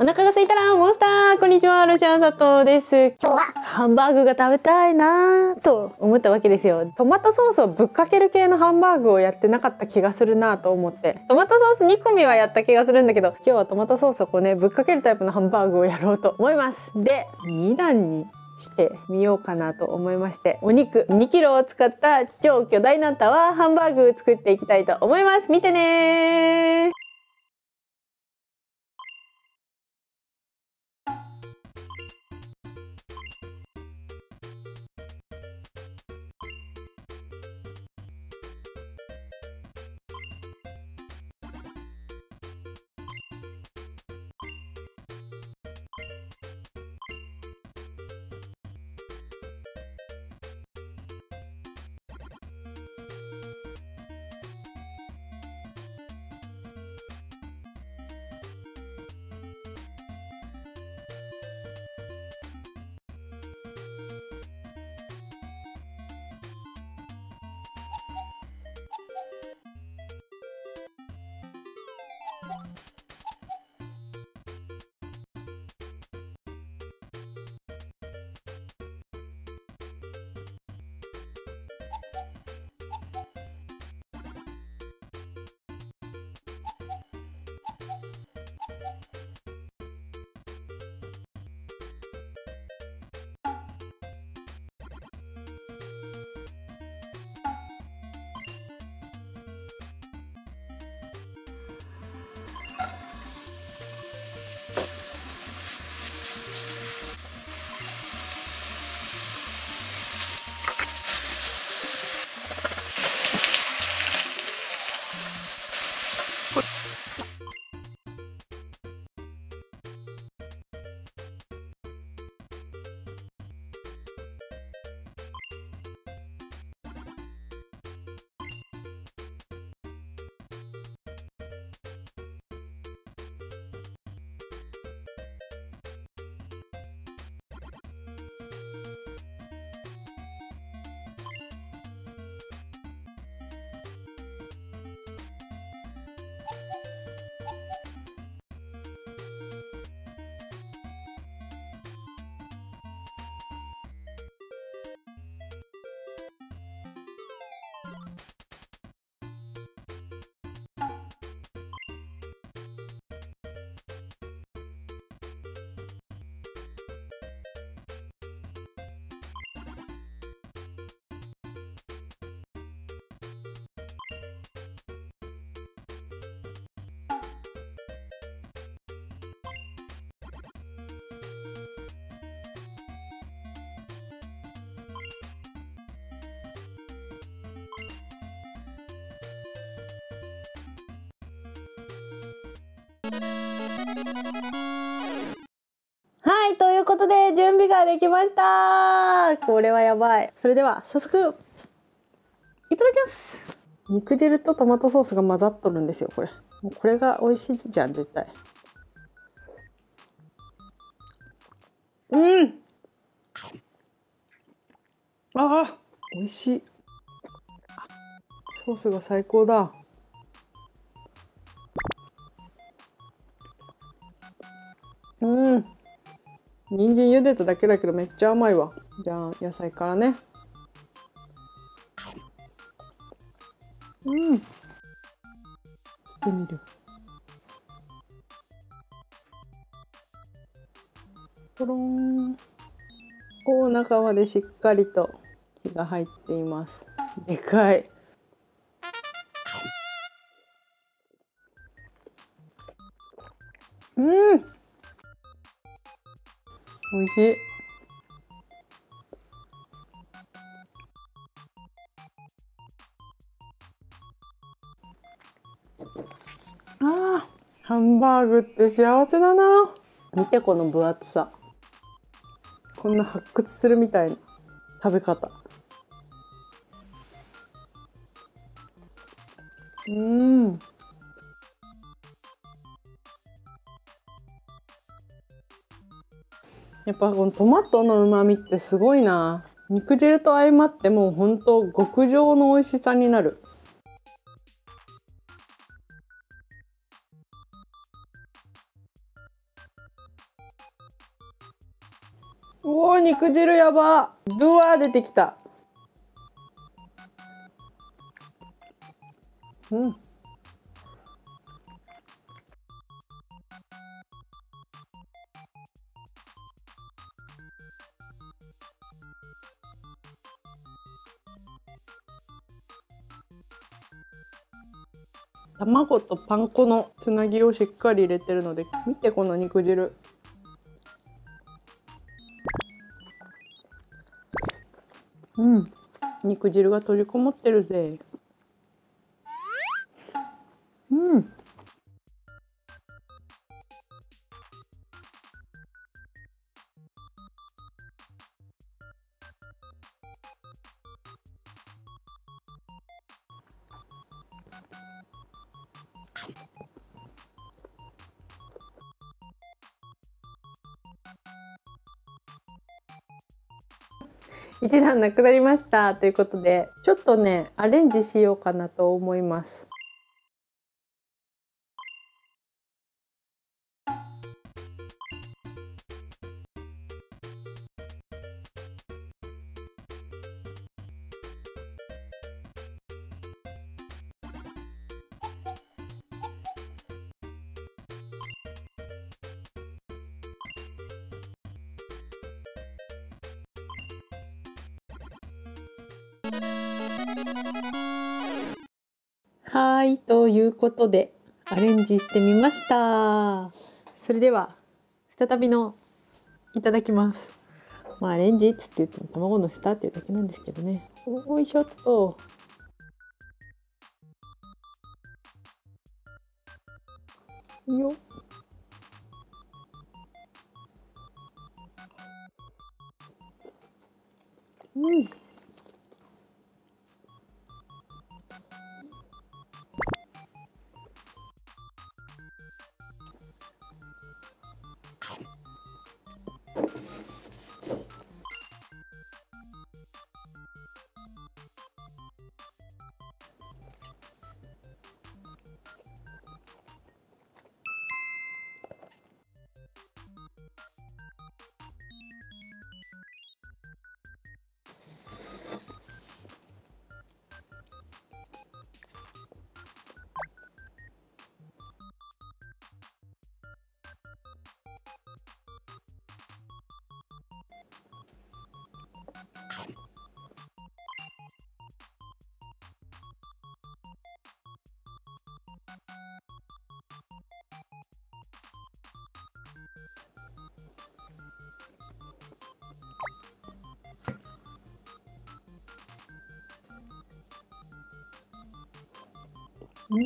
お腹が空いたらモンスターこんにちはロシアン佐藤です。今日は。ハンバーグが食べたいなと思ったわけですよ。トマトソースをぶっかける系のハンバーグをやってなかった気がするなと思って。トマトソース煮込みはやった気がするんだけど今日はトマトソースをこうねぶっかけるタイプのハンバーグをやろうと思います。で2段にしてみようかなと思いましてお肉2キロを使った超巨大なタワーハンバーグ作っていきたいと思います。見てねはい、ということで準備ができましたこれはやばい。それでは早速、いただきます肉汁とトマトソースが混ざっとるんですよ、これ。もうこれが美味しいじゃん、絶対。うんああ美味しい。ソースが最高だ。うん。人参茹でただけだけどめっちゃ甘いわ。じゃあ野菜からね。うん。ってみる。ポロン。お中までしっかりと火が入っています。でかい。うん。美味しい。ああ、ハンバーグって幸せだな。見てこの分厚さ。こんな発掘するみたいな食べ方。うん。やっぱこのトマトの旨味ってすごいな。肉汁と相まってもうほんと極上の美味しさになる。うお肉汁やば。ドゥワー出てきた。うん。卵とパン粉のつなぎをしっかり入れてるので見てこの肉汁。うん。肉汁が閉じこもってるぜ。うん。一段なくなりました。ということでちょっとねアレンジしようかなと思います。はいということでアレンジしてみました。それでは再びのいただきます。まあアレンジっつって言っても卵のせたっていうだけなんですけどね。おいしょっと。ようん。う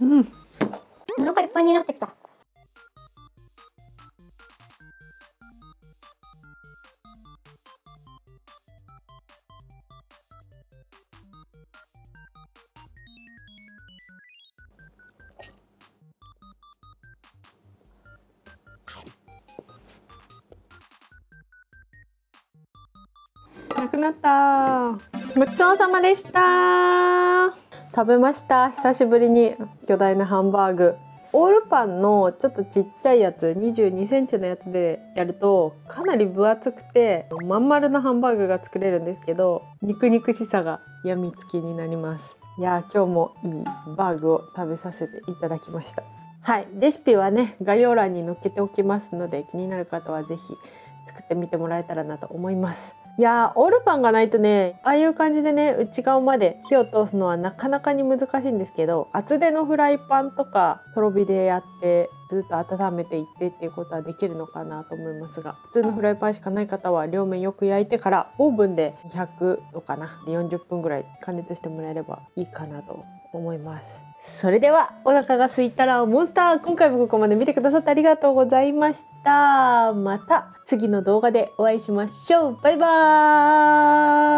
うん。お腹いっぱいになってきた。なくなった。ごちそうさまでした。食べました。久しぶりに巨大なハンバーグ。オールパンのちょっとちっちゃいやつ22センチのやつでやるとかなり分厚くてまん丸なハンバーグが作れるんですけど肉肉しさがやみつきになります。いや今日もいいバーグを食べさせていただきました。はい。レシピはね概要欄に載っけておきますので気になる方は是非作ってみてもらえたらなと思います。いやーオールパンがないとねああいう感じでね内側まで火を通すのはなかなかに難しいんですけど厚手のフライパンとかとろ火でやってずっと温めていってっていうことはできるのかなと思いますが普通のフライパンしかない方は両面よく焼いてからオーブンで200度かな40分ぐらい加熱してもらえればいいかなと思います。それではお腹が空いたらモンスター今回もここまで見てくださってありがとうございました。また。次の動画でお会いしましょう。バイバーイ。